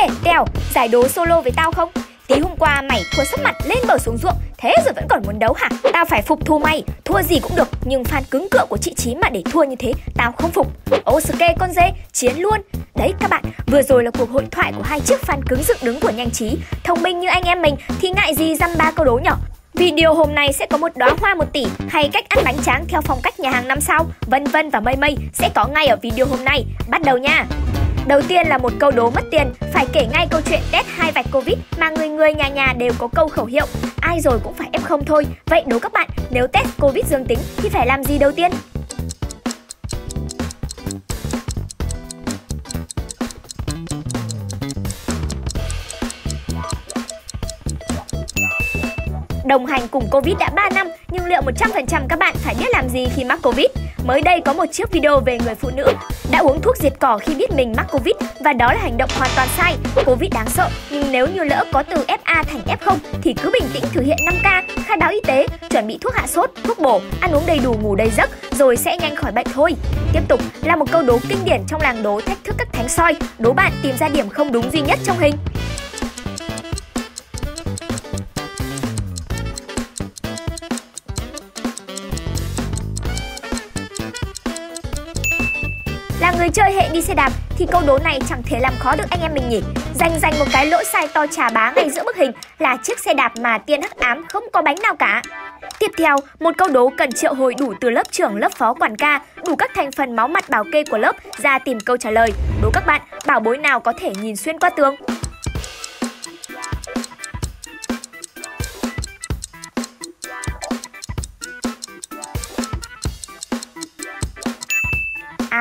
Ê, Tèo, giải đố solo với tao không? Tí hôm qua mày thua sắp mặt lên bờ xuống ruộng Thế rồi vẫn còn muốn đấu hả? Tao phải phục thua mày Thua gì cũng được Nhưng fan cứng cựa của chị Chí mà để thua như thế Tao không phục Osuke con dê Chiến luôn Đấy các bạn Vừa rồi là cuộc hội thoại của hai chiếc fan cứng dựng đứng của nhanh trí Thông minh như anh em mình Thì ngại gì dăm ba câu đố nhỏ Video hôm nay sẽ có một đóa hoa 1 tỷ hay cách ăn bánh tráng theo phong cách nhà hàng năm sao, vân vân và mây mây sẽ có ngay ở video hôm nay. Bắt đầu nha. Đầu tiên là một câu đố mất tiền, phải kể ngay câu chuyện test hai vạch Covid mà người người nhà nhà đều có câu khẩu hiệu ai rồi cũng phải F0 thôi. Vậy đố các bạn, nếu test Covid dương tính thì phải làm gì đầu tiên? Đồng hành cùng Covid đã 3 năm, nhưng liệu 100% các bạn phải biết làm gì khi mắc Covid? Mới đây có một chiếc video về người phụ nữ đã uống thuốc diệt cỏ khi biết mình mắc Covid và đó là hành động hoàn toàn sai. Covid đáng sợ, nhưng nếu như lỡ có từ FA thành F0 thì cứ bình tĩnh thực hiện 5K, khai báo y tế, chuẩn bị thuốc hạ sốt, thuốc bổ, ăn uống đầy đủ ngủ đầy giấc rồi sẽ nhanh khỏi bệnh thôi. Tiếp tục là một câu đố kinh điển trong làng đố thách thức các thánh soi, đố bạn tìm ra điểm không đúng duy nhất trong hình. Người chơi hệ đi xe đạp thì câu đố này chẳng thể làm khó được anh em mình nhỉ. Dành dành một cái lỗi sai to trà bá ngay giữa bức hình là chiếc xe đạp mà tiên hắc ám không có bánh nào cả. Tiếp theo, một câu đố cần triệu hồi đủ từ lớp trưởng, lớp phó quản ca, đủ các thành phần máu mặt bảo kê của lớp ra tìm câu trả lời. Đố các bạn, bảo bối nào có thể nhìn xuyên qua tường?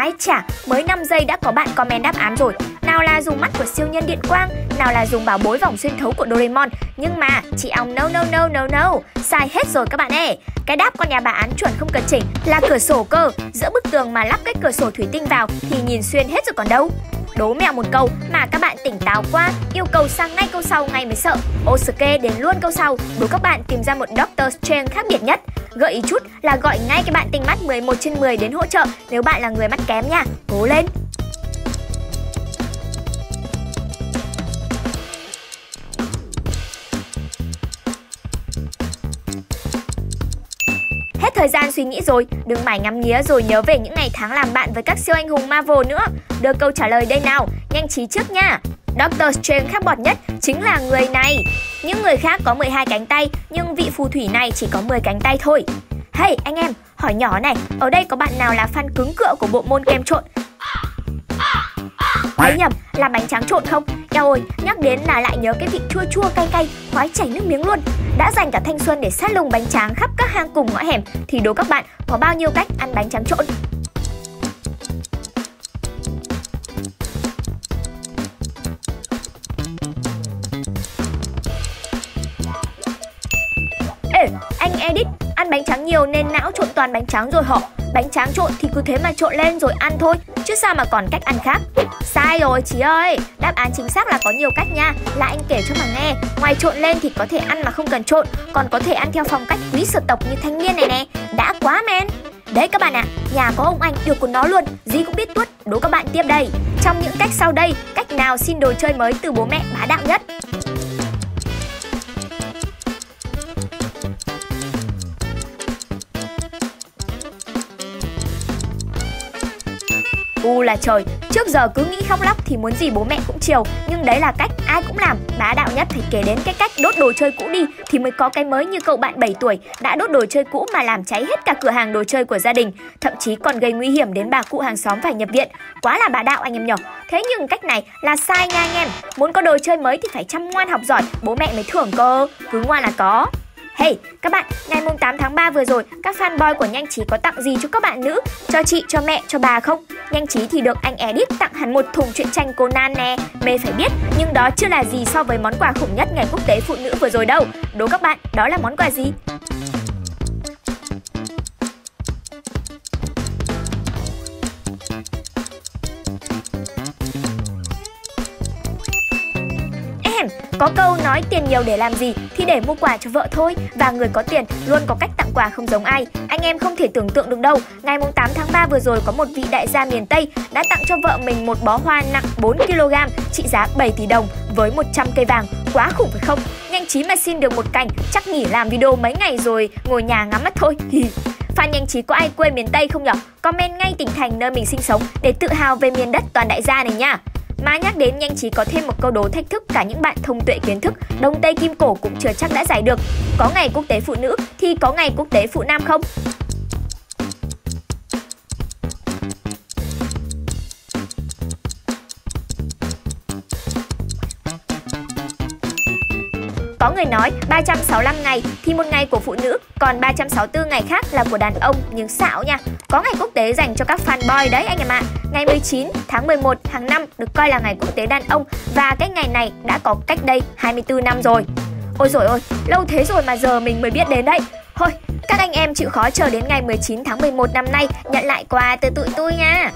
Ái chả, mới 5 giây đã có bạn comment đáp án rồi. Nào là dùng mắt của siêu nhân điện quang Nào là dùng bảo bối vòng xuyên thấu của Doraemon. Nhưng mà chị ong no no no no no. Sai hết rồi các bạn ơi. Cái đáp con nhà bà án chuẩn không cần chỉnh Là cửa sổ cơ. Giữa bức tường mà lắp cái cửa sổ thủy tinh vào Thì nhìn xuyên hết rồi còn đâu. Đố mẹo một câu mà các bạn tỉnh táo quá Yêu cầu sang ngay câu sau ngay mới sợ. Osuke đến luôn câu sau. Đố các bạn tìm ra một Doctor Strange khác biệt nhất. Gợi ý chút là gọi ngay cái bạn tinh mắt 11 trên 10 đến hỗ trợ Nếu bạn là người mắt kém nha Cố lên Hết thời gian suy nghĩ rồi, đừng mải ngắm nghía rồi nhớ về những ngày tháng làm bạn với các siêu anh hùng Marvel nữa. Đưa câu trả lời đây nào, nhanh trí trước nha. Doctor Strange khác bọt nhất chính là người này. Những người khác có 12 cánh tay, nhưng vị phù thủy này chỉ có 10 cánh tay thôi. Hey anh em, hỏi nhỏ này, ở đây có bạn nào là fan cứng cựa của bộ môn kem trộn? Thấy nhầm, là bánh tráng trộn không? Eo ơi, nhắc đến là lại nhớ cái vị chua chua cay cay, khoái chảy nước miếng luôn. Đã dành cả thanh xuân để sát lùng bánh tráng khắp các hang cùng ngõ hẻm thì đố các bạn có bao nhiêu cách ăn bánh tráng trộn? Ăn bánh tráng nhiều nên não trộn toàn bánh tráng rồi họ. Bánh tráng trộn thì cứ thế mà trộn lên rồi ăn thôi Chứ sao mà còn cách ăn khác? Sai rồi chị ơi! Đáp án chính xác là có nhiều cách nha. Là anh kể cho mà nghe. Ngoài trộn lên thì có thể ăn mà không cần trộn Còn có thể ăn theo phong cách quý sở tộc như thanh niên này nè. Đã quá men! Đấy các bạn ạ, à, nhà có ông anh được của nó luôn Gì cũng biết tuốt, đố các bạn tiếp đây. Trong những cách sau đây, cách nào xin đồ chơi mới từ bố mẹ bá đạo nhất? U là trời, trước giờ cứ nghĩ khóc lóc thì muốn gì bố mẹ cũng chiều. Nhưng đấy là cách ai cũng làm. Bá đạo nhất phải kể đến cái cách đốt đồ chơi cũ đi Thì mới có cái mới như cậu bạn 7 tuổi Đã đốt đồ chơi cũ mà làm cháy hết cả cửa hàng đồ chơi của gia đình Thậm chí còn gây nguy hiểm đến bà cụ hàng xóm phải nhập viện. Quá là bá đạo anh em nhỏ. Thế nhưng cách này là sai nha anh em. Muốn có đồ chơi mới thì phải chăm ngoan học giỏi Bố mẹ mới thưởng cơ. Cứ ngoan là có. Hey, các bạn, ngày mùng 8 tháng 3 vừa rồi, các fanboy của Nhanh Trí có tặng gì cho các bạn nữ? Cho chị, cho mẹ, cho bà không? Nhanh Trí thì được anh Edit tặng hẳn một thùng truyện tranh Conan nè. Mê phải biết, nhưng đó chưa là gì so với món quà khủng nhất ngày quốc tế phụ nữ vừa rồi đâu. Đố các bạn, đó là món quà gì? em Có câu nói tiền nhiều để làm gì Thì để mua quà cho vợ thôi Và người có tiền luôn có cách tặng quà không giống ai anh em không thể tưởng tượng được đâu, Ngày 8 tháng 3 vừa rồi có một vị đại gia miền Tây Đã tặng cho vợ mình một bó hoa nặng 4kg Trị giá 7 tỷ đồng với 100 cây vàng Quá khủng phải không Nhanh trí mà xin được một cành, Chắc nghỉ làm video mấy ngày rồi Ngồi nhà ngắm mắt thôi Fan nhanh trí có ai quê miền Tây không nhở? Comment ngay tỉnh thành nơi mình sinh sống để tự hào về miền đất toàn đại gia này nha. Mà nhắc đến nhanh trí có thêm một câu đố thách thức cả những bạn thông tuệ kiến thức, đông tây kim cổ cũng chưa chắc đã giải được. Có ngày quốc tế phụ nữ thì có ngày quốc tế phụ nam không? Có người nói 365 ngày thì một ngày của phụ nữ, còn 364 ngày khác là của đàn ông nhưng xạo nha. Có ngày quốc tế dành cho các fanboy đấy anh em ạ. Ngày 19 tháng 11 hàng năm được coi là ngày quốc tế đàn ông và cái ngày này đã có cách đây 24 năm rồi. Ôi rồi ôi, lâu thế rồi mà giờ mình mới biết đến đấy. Thôi, các anh em chịu khó chờ đến ngày 19 tháng 11 năm nay nhận lại quà từ tụi tôi nha.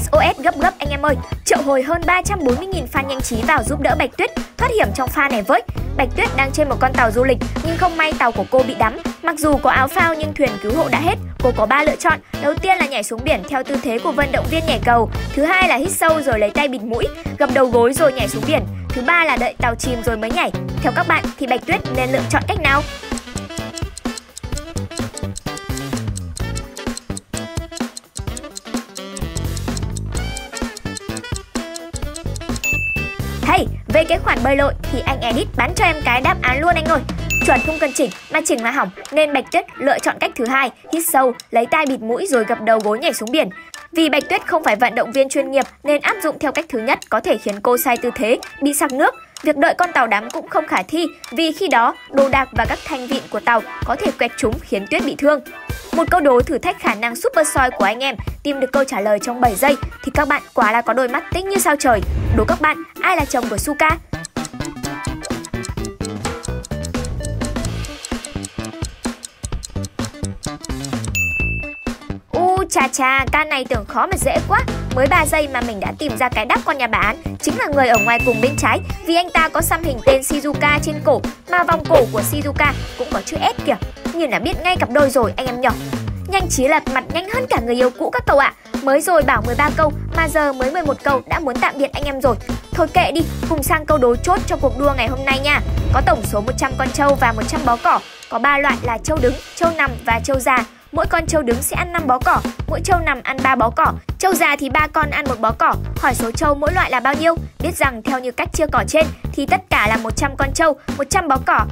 SOS gấp gấp anh em ơi, triệu hồi hơn 340.000 fan nhanh trí vào giúp đỡ Bạch Tuyết thoát hiểm trong pha này với. Bạch Tuyết đang trên một con tàu du lịch nhưng không may tàu của cô bị đắm. Mặc dù có áo phao nhưng thuyền cứu hộ đã hết. Cô có 3 lựa chọn. Đầu tiên là nhảy xuống biển theo tư thế của vận động viên nhảy cầu. Thứ hai là hít sâu rồi lấy tay bịt mũi, gập đầu gối rồi nhảy xuống biển. Thứ ba là đợi tàu chìm rồi mới nhảy. Theo các bạn thì Bạch Tuyết nên lựa chọn cách nào? Hey, về cái khoản bơi lội thì anh edit bán cho em cái đáp án luôn anh ơi. Chuẩn không cần chỉnh mà chỉnh là hỏng nên Bạch Tuyết lựa chọn cách thứ hai, hít sâu, lấy tay bịt mũi rồi gập đầu gối nhảy xuống biển. Vì Bạch Tuyết không phải vận động viên chuyên nghiệp nên áp dụng theo cách thứ nhất có thể khiến cô sai tư thế, bị sặc nước. Việc đợi con tàu đắm cũng không khả thi vì khi đó đồ đạc và các thanh vịn của tàu có thể quẹt chúng khiến Tuyết bị thương. Một câu đố thử thách khả năng super soi của anh em tìm được câu trả lời trong 7 giây thì các bạn quả là có đôi mắt tinh như sao trời. Đố các bạn ai là chồng của Suka? Cha chà chà, ca này tưởng khó mà dễ quá. Mới 3 giây mà mình đã tìm ra cái đáp con nhà bà án Chính là người ở ngoài cùng bên trái. Vì anh ta có xăm hình tên Shizuka trên cổ Mà vòng cổ của Shizuka cũng có chữ S kìa. Như là biết ngay cặp đôi rồi anh em nhỏ. Nhanh trí lật mặt nhanh hơn cả người yêu cũ các cậu ạ. Mới rồi bảo 13 câu mà giờ mới 11 câu đã muốn tạm biệt anh em rồi. Thôi kệ đi, cùng sang câu đố chốt cho cuộc đua ngày hôm nay nha. Có tổng số 100 con trâu và 100 bó cỏ. Có 3 loại là trâu đứng, trâu nằm và trâu già. Mỗi con trâu đứng sẽ ăn 5 bó cỏ, mỗi trâu nằm ăn 3 bó cỏ. Trâu già thì ba con ăn một bó cỏ. Hỏi số trâu mỗi loại là bao nhiêu? Biết rằng theo như cách chia cỏ trên thì tất cả là 100 con trâu, 100 bó cỏ.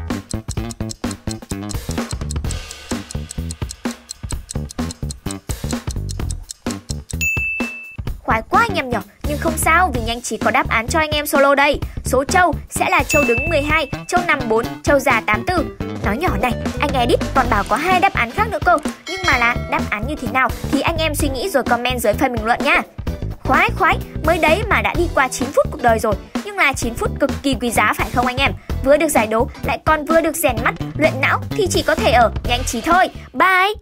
Khoái quá anh em nhỉ không sao vì nhanh chỉ có đáp án cho anh em solo đây. Số châu sẽ là châu đứng 12, châu nằm 4, châu già 84 Nói nhỏ này, anh edit còn bảo có hai đáp án khác nữa cơ Nhưng mà là đáp án như thế nào thì anh em suy nghĩ rồi comment dưới phần bình luận nha. Khoái khoái, mới đấy mà đã đi qua 9 phút cuộc đời rồi. Nhưng là 9 phút cực kỳ quý giá phải không anh em? Vừa được giải đố lại còn vừa được rèn mắt, luyện não thì chỉ có thể ở nhanh trí thôi. Bye!